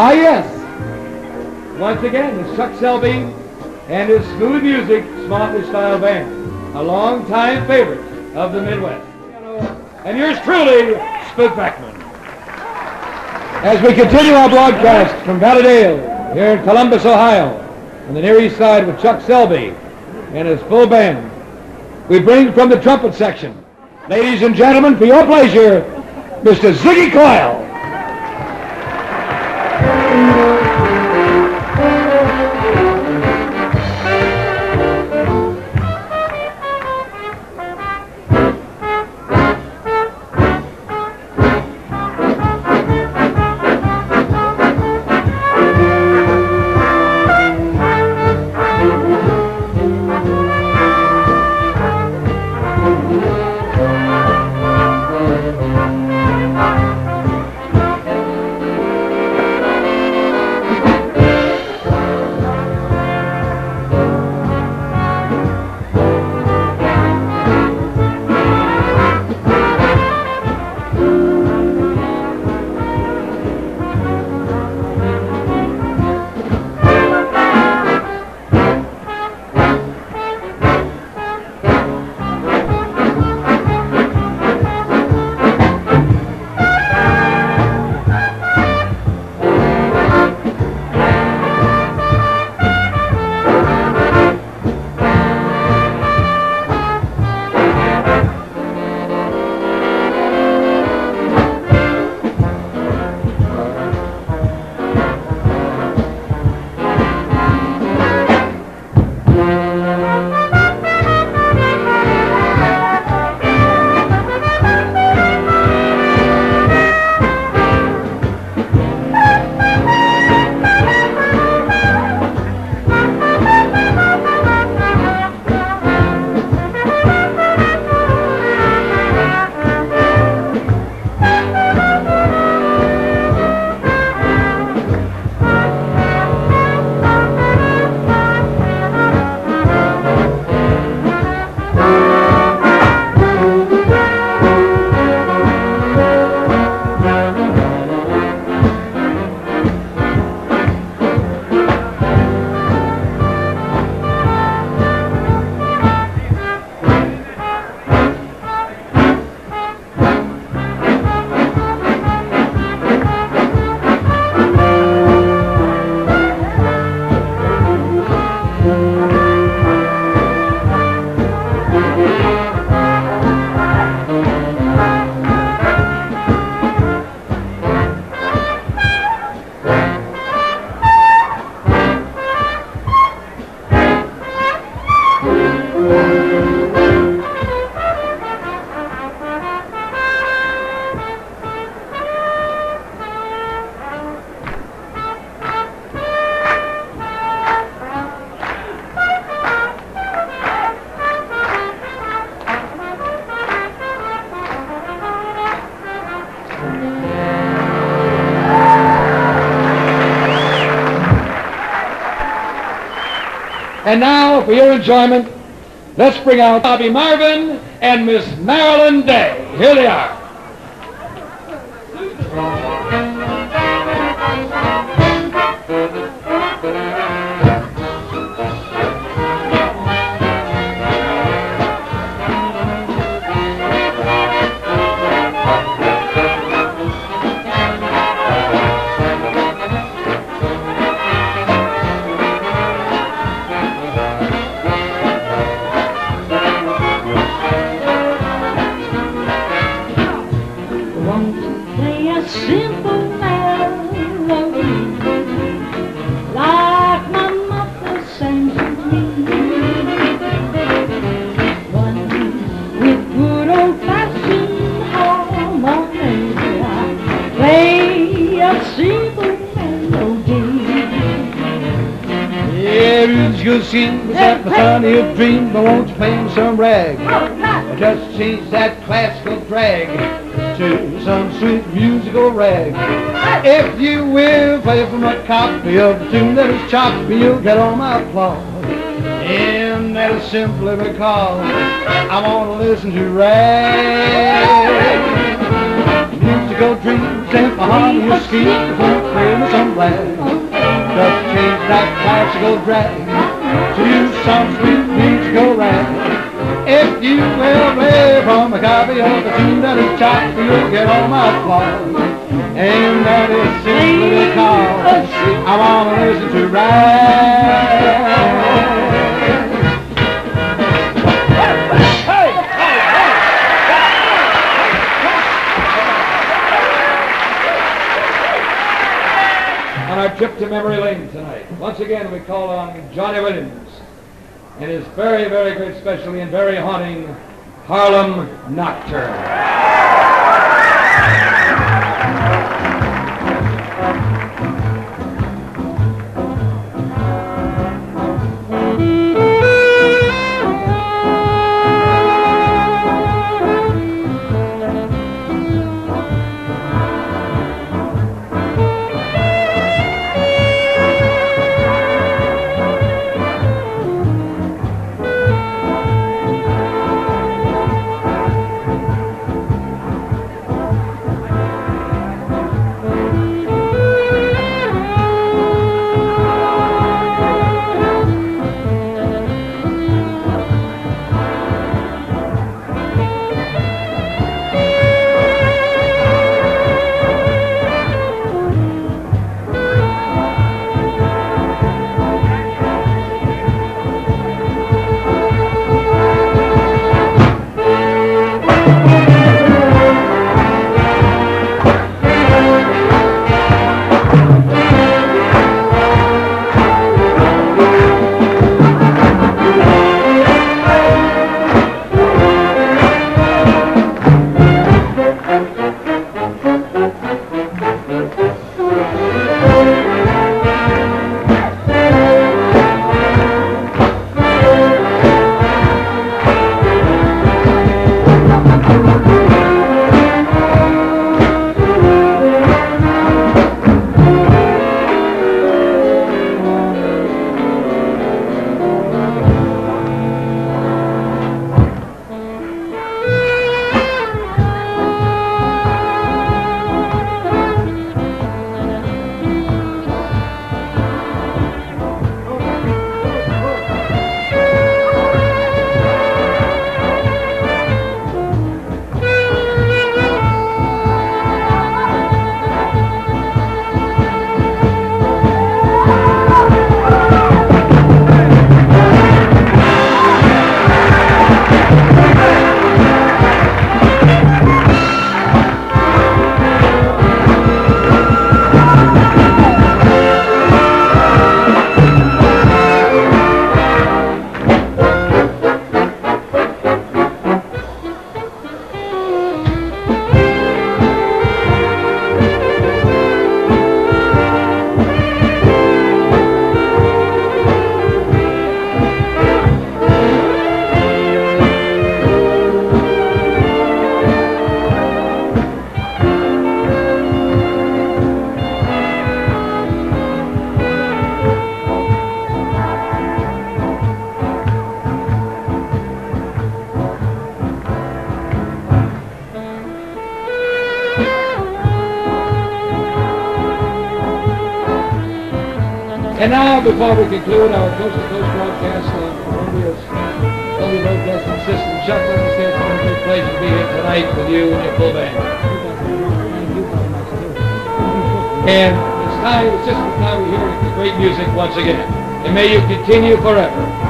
Ah, yes. Once again, Chuck Selby and his smooth music, smartly style band. A long-time favorite of the Midwest. And yours truly, Spook Backman. As we continue our broadcast from Valley Dale, here in Columbus, Ohio, on the Near East Side with Chuck Selby and his full band, we bring from the trumpet section, ladies and gentlemen, for your pleasure, Mr. Ziggy Coyle. And now, for your enjoyment, let's bring out Bobby Marvin and Miss Marilyn Day. Here they are. Good seems like the funny dream, but won't you play me some rag? Oh, Just change that classical drag to some sweet musical rag. If you will play from a copy of the tune that is choppy, you'll get all my applause. And that is simply because I want to listen to rag. Music magical dreams and harmonious schemes won't thrill me some glad. Just change that classical drag to some sweet go rag. If you will play from a copy of the tune that is chopped, you'll get all my applause. And that is simply because I want to listen to rag. Once again, we call on Johnny Williams and his very, very great, specially and very haunting Harlem Nocturne. And now, before we conclude our Coast to Coast broadcast on Columbia's Columbia Broadcasting System, Chuck Leonard says it's a great pleasure to be here tonight with you and your full band. And it's time, it's just now we hear the great music once again. And may you continue forever.